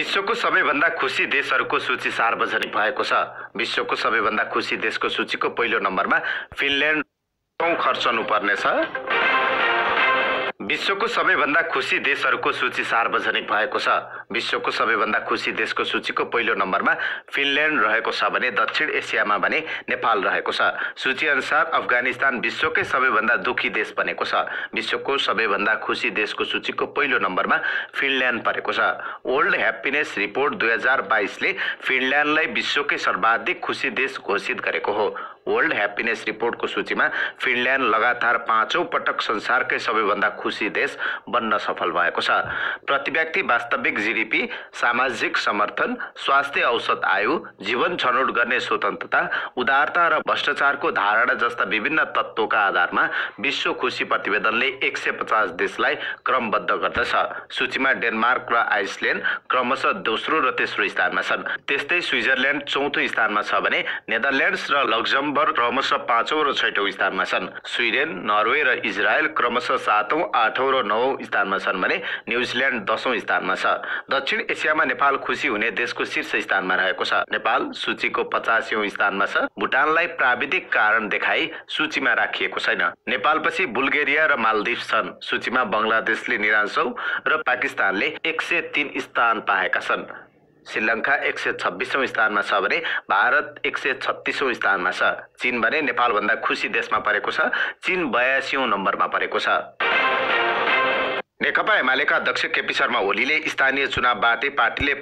विश्वको सबैभन्दा खुसी देशहरूको सूची सार्वजनिक भएको छ। विश्वको सबैभन्दा खुसी देशको सूचीको पहिलो नम्बरमा फिनल्यान्ड खर्चनु पर्नेछ विश्वको सबैभन्दा खुसी देशहरूको सूची सार्वजनिक भएको छ। विश्वको सबैभन्दा खुसी देशको सूचीको पहिलो नम्बरमा फिनल्यान्ड रहेको छ भने दक्षिण एसियामा भने नेपाल रहेको छ। सूची अनुसार अफगानिस्तान विश्वकै सबैभन्दा दुखी देश बनेको छ। विश्वको सबैभन्दा खुसी देशको सूचीको पहिलो नम्बरमा फिनल्यान्ड परेको छ। वर्ल्ड ह्याप्पिनेस रिपोर्ट दुई हजार बाइसले फिनल्यान्डलाई विश्वकै सर्वाधिक खुसी देश घोषित गरेको हो। वर्ल्ड ह्याप्पिनेस रिपोर्टको सूचीमा फिनल्यान्ड लगातार पाँचौँ पटक संसारकै सबैभन्दा खुसी देश बन्न सफल भएको छ। प्रति व्यक्ति वास्तविक जिडिपी सामाजिक समर्थन स्वास्थ्य औषध आयु जीवन छनौट गर्ने स्वतन्त्रता उदारता र भ्रष्टाचारको धारणा जस्ता विभिन्न तत्त्वका आधारमा विश्व खुसी प्रतिवेदनले एक सय पचास देशलाई क्रमबद्ध गर्दछ। सूचीमा डेनमार्क र आइसल्यान्ड क्रमशः दोस्रो र तेस्रो स्थानमा छन्। त्यस्तै स्विजरल्यान्ड चौथो स्थानमा छ भने नेदरल्यान्ड्स र लक्जमबर्ग क्रमशः पाँचौँ र छैटौँ स्थानमा छन्। स्विडेन नर्वे र इजरायल क्रमशः सातौँ आठौँ र नवौँ स्थानमा छन् भने न्युजिल्यान्ड दसौँ स्थानमा छ। दक्षिण एसियामा नेपाल खुसी हुने देशको शीर्ष स्थानमा रहेको छ। नेपाल सूचीको पचासीौँ स्थानमा छ। भुटानलाई प्राविधिक कारण देखाई सूचीमा राखिएको छैन। नेपालपछि बुल्गेरिया र मालदिप्स छन्। सूचीमा बङ्गलादेशले निराशौ र पाकिस्तानले एक सय तिन स्थान पाएका छन्। श्रीलङ्का एक सय छब्बिसौँ स्थानमा छ भने भारत एक सय छत्तिसौँ स्थानमा छ। चीन भने नेपालभन्दा खुसी देशमा परेको छ। चीन बयासीौँ नम्बरमा परेको छ। नेकपा एमालेका अध्यक्ष केपी शर्मा ओलीले स्थानीय चुनावबाटै पार्टीले